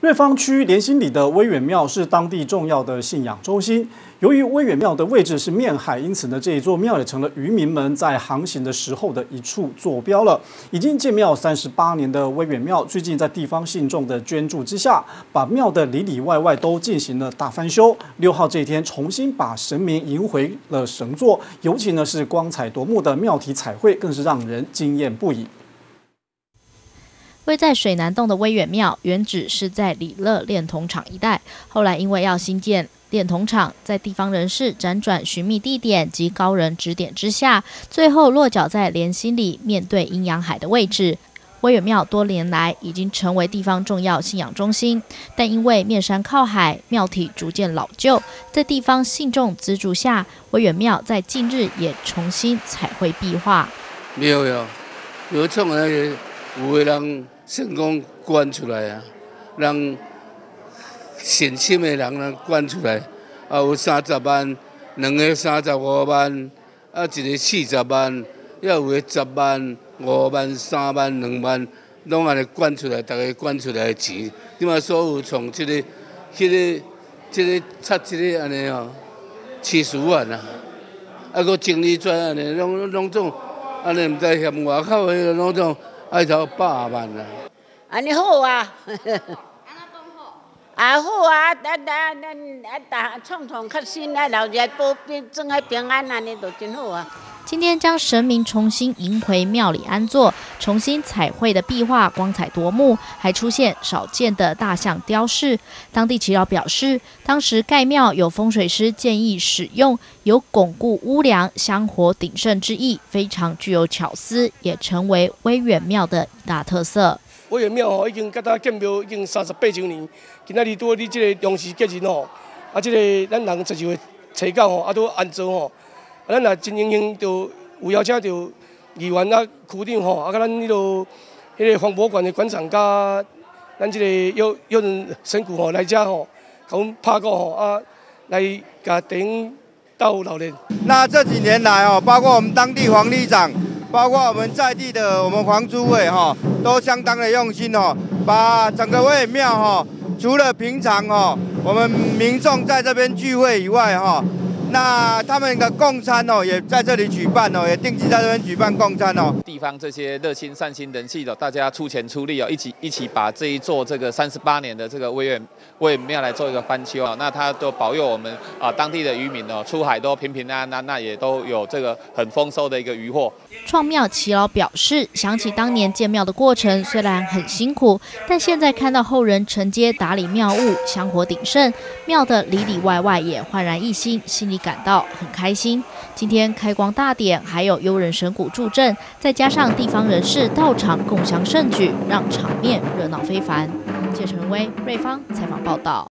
瑞芳区莲心里的威远庙是当地重要的信仰中心。由于威远庙的位置是面海，因此呢，这一座庙也成了渔民们在航行的时候的一处坐标了。已经建庙三十八年的威远庙，最近在地方信众的捐助之下，把庙的里里外外都进行了大翻修。六号这一天，重新把神明迎回了神座，尤其呢是光彩夺目的庙体彩绘，更是让人惊艳不已。位在水南洞的威远庙，原址是在里乐炼铜厂一带，后来因为要新建炼铜厂，在地方人士辗转寻觅地点及高人指点之下，最后落脚在莲心里面对阴阳海的位置。威远庙多年来已经成为地方重要信仰中心，但因为面山靠海，庙体逐渐老旧，在地方信众资助下，威远庙在近日也重新彩绘壁画。没有有，有创那个有的人。成功捐出来啊，让善心的人呢捐出来，啊有三十万，两个三十五万，啊一个四十万，也有个十万、五万、三万、两万，拢安尼捐出来，大家捐出来的钱，你嘛所有从这个、这个、这个插这个安尼哦，七十万啊，啊个精力专安尼，拢拢总安尼毋知嫌外口个拢总爱到百万啊。安尼好啊，安怎讲好？啊好啊，咱咱咱啊大创创较新啊，老热保平，装个平安安尼就真好啊。今天将神明重新迎回庙里安坐，重新彩绘的壁画光彩夺目，还出现少见的大象雕饰。当地耆老表示，当时盖庙有风水师建议使用有巩固屋梁、香火鼎盛之意，非常具有巧思，也成为威远庙的一大特色。威远庙吼已经甲咱建庙已经三十八周年，今仔日拄你即个龙时节日吼，啊，即个咱人十二月初九吼，啊，都安坐吼，啊，啊咱也真荣幸就有邀请到议员啊、区长吼，啊，甲咱迄落迄个黄博馆的馆长甲咱即个有有人神父吼来遮吼，甲阮拍鼓吼，啊，来甲顶斗老练。那这几年来哦，包括我们当地黄里长。包括我们在地的我们黄诸委哈，都相当的用心哦，把整个威庙哈，除了平常哦，我们民众在这边聚会以外哈。那他们的共餐哦，也在这里举办哦，也定期在这边举办共餐哦。地方这些热心善心人气的，大家出钱出力哦，一起一起把这一座这个三十八年的这个威远威远庙来做一个翻修啊。那他都保佑我们啊当地的渔民哦，出海都平平安安，那也都有这个很丰收的一个渔获。创庙耆老表示，想起当年建庙的过程，虽然很辛苦，但现在看到后人承接打理庙务，香火鼎盛，庙的里里外外也焕然一新，心里。感到很开心。今天开光大典，还有悠人神鼓助阵，再加上地方人士到场共享盛举，让场面热闹非凡。谢成威、瑞芳采访报道。